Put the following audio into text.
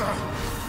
further!